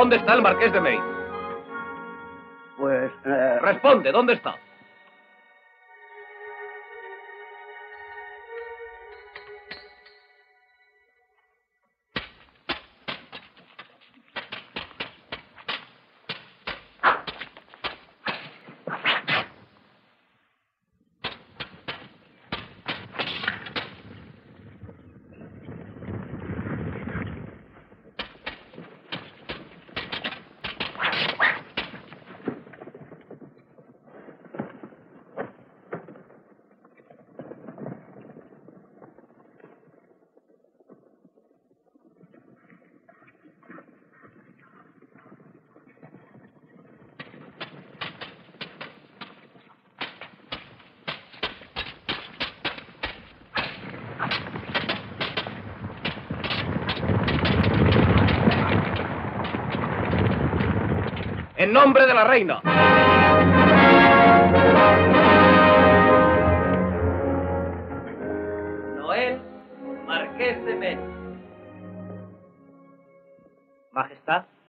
¿Dónde está el marqués de May? Pues... eh, Responde, ¿dónde está? En nombre de la reina. Noel, marqués de Metz. Majestad,